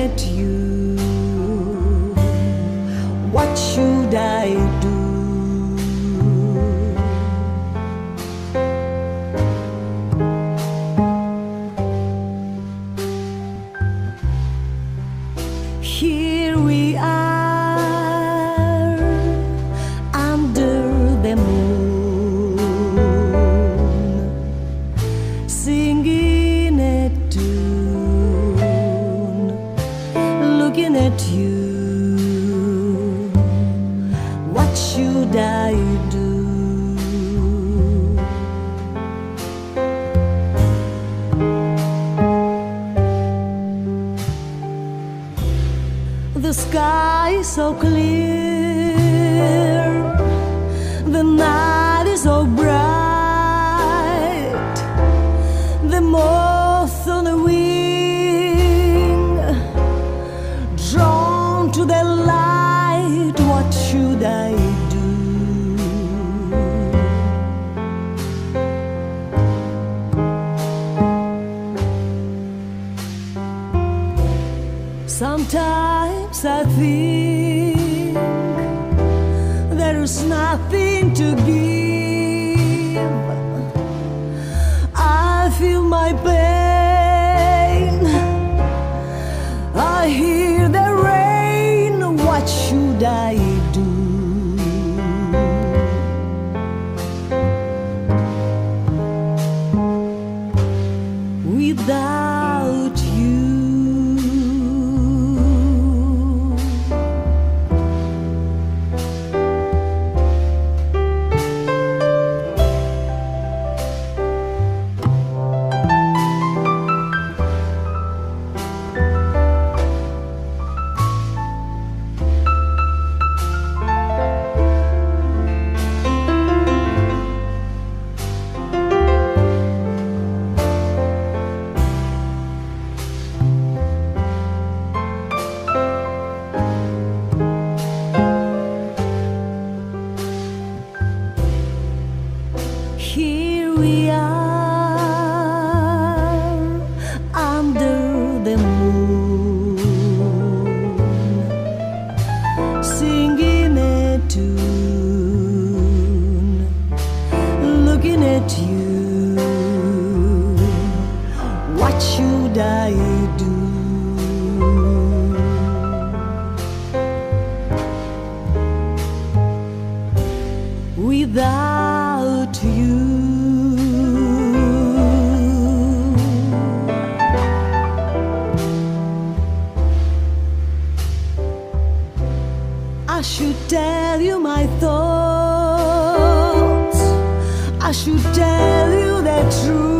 at you. Should I do? The sky is so clear, the night Sometimes I think there's nothing to give. I feel my pain. I hear the rain. What should I do? Without What should I do? without you. I should tell you my thoughts. I should tell you the truth.